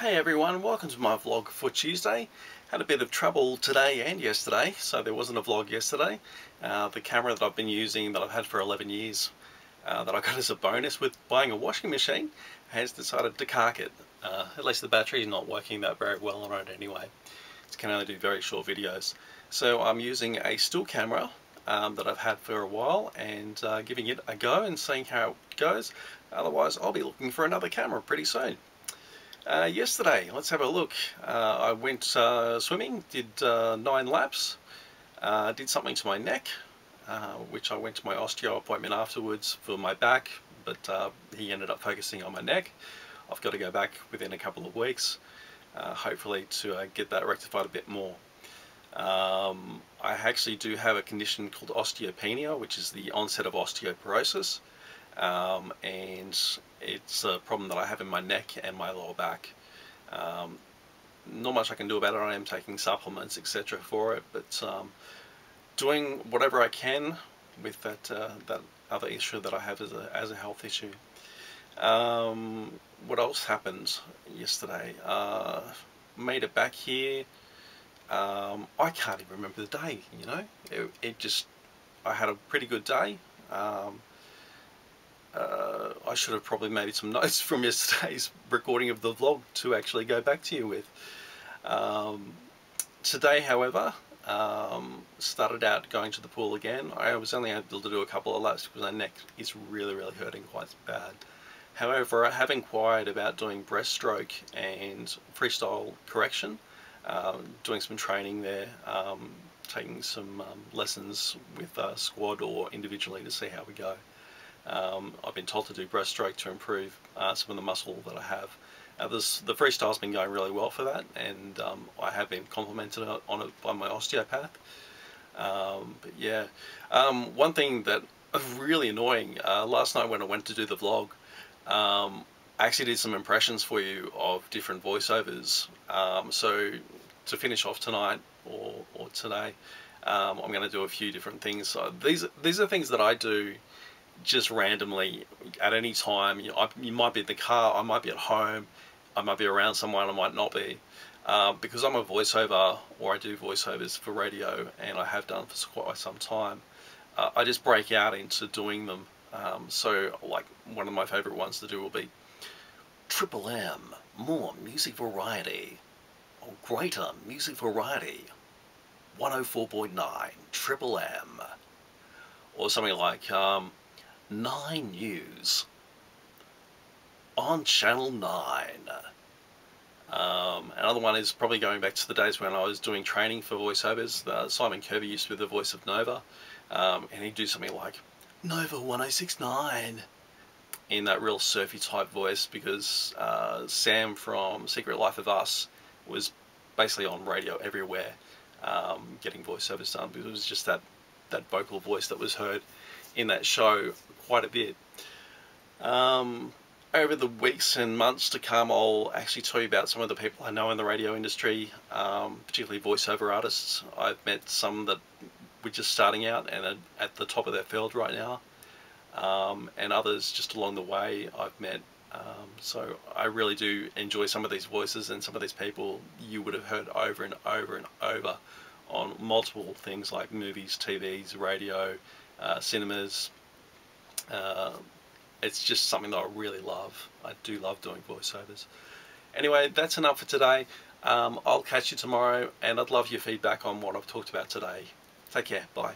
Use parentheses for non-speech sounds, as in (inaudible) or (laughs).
Hey everyone, welcome to my vlog for Tuesday. Had a bit of trouble today and yesterday, so there wasn't a vlog yesterday. Uh, the camera that I've been using that I've had for 11 years, uh, that I got (laughs) as a bonus with buying a washing machine, has decided to cark it. Uh, at least the battery is not working that very well on it anyway. It can only do very short videos. So I'm using a still camera um, that I've had for a while and uh, giving it a go and seeing how it goes. Otherwise I'll be looking for another camera pretty soon. Uh, yesterday, let's have a look. Uh, I went uh, swimming, did uh, nine laps, uh, did something to my neck, uh, which I went to my osteo appointment afterwards for my back, but he ended up focusing on my neck. I've got to go back within a couple of weeks, hopefully to get that rectified a bit more. Um, I actually do have a condition called osteopenia, which is the onset of osteoporosis um, and it's a problem that I have in my neck and my lower back. Um, not much I can do about it. I am taking supplements, etc., for it, but um, doing whatever I can with that uh, that other issue that I have as a as a health issue. Um, what else happened yesterday? Uh, made it back here. Um, I can't even remember the day. You know, it, it just I had a pretty good day. Um, uh, I should have probably made some (laughs) notes from yesterday's recording of the vlog to actually go back to you with. Um, today, however, um, started out going to the pool again. I was only able to do a couple of laps because my neck is really, really hurting quite bad. However, I have inquired about doing breaststroke and freestyle correction, um, doing some training there, um, taking some um, lessons with uh, squad or individually to see how we go. Um, I've been told to do breaststroke to improve uh, some of the muscle that I have. Uh, this, the freestyle's been going really well for that, and um, I have been complimented on it by my osteopath. Um, but yeah, um, one thing that really annoying uh, last night when I went to do the vlog, um, I actually did some impressions for you of different voiceovers. Um, so to finish off tonight or, or today, I'm going to do a few different things. So these these are things that I do just randomly at any time. You, I, you might be in the car, I might be at home, I might be around someone, I might not be. Um, because I'm a voiceover, or I do voiceovers for radio, and I have done for quite some time, uh, I just break out into doing them. Um, so, like, one of my favourite ones to do will be Triple M, more music variety, or greater music variety, 104.9, Triple M. Or something like, um, 9 News on Channel 9. Um, another one is probably going back to the days when I was doing training for voiceovers. Uh, Simon Kirby used to be the voice of Nova, um, and he'd do something like Nova 1069 in that real surfy type voice because uh, Sam from Secret Life of Us was basically on radio everywhere um, getting voiceovers done because it was just that, that vocal voice that was heard in that show quite a bit. Um, over the weeks and months to come, I'll actually tell you about some of the people I know in the radio industry, um, particularly voiceover artists. I've met some that were just starting out and are at the top of their field right now, um, and others just along the way I've met. Um, so I really do enjoy some of these voices and some of these people you would have heard over and over and over on multiple things like movies, TVs, radio, uh, cinemas, uh, it's just something that I really love. I do love doing voiceovers. Anyway, that's enough for today. Um, I'll catch you tomorrow, and I'd love your feedback on what I've talked about today. Take care. Bye.